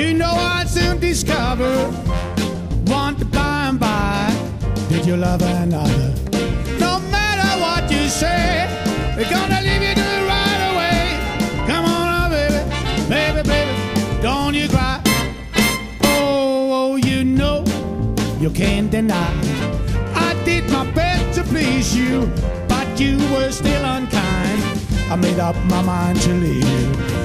You know I'd soon discover, want to by and by, did you love another? No matter what you say, they're gonna leave you right away. Come on baby, baby, baby, don't you cry. Oh, oh, you know you can't deny. I did my best to please you, but you were still unkind. I made up my mind to leave you.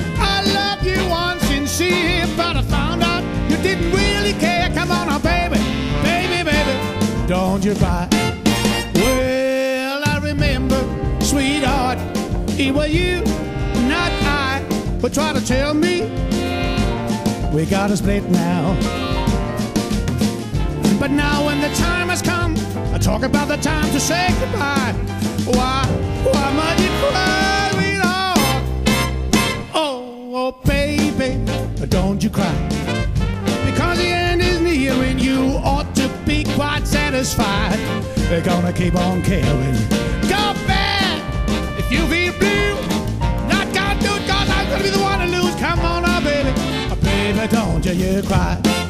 You cry. Well, I remember, sweetheart, it was you, not I, but try to tell me we gotta split now. But now when the time has come, I talk about the time to say goodbye. Why, why must you cry, sweetheart? Oh, oh, baby, don't you cry. Satisfied. They're gonna keep on caring. Go back if you feel blue. Not gonna do it cause I'm gonna be the one to lose. Come on now, baby. Baby, don't you, you cry.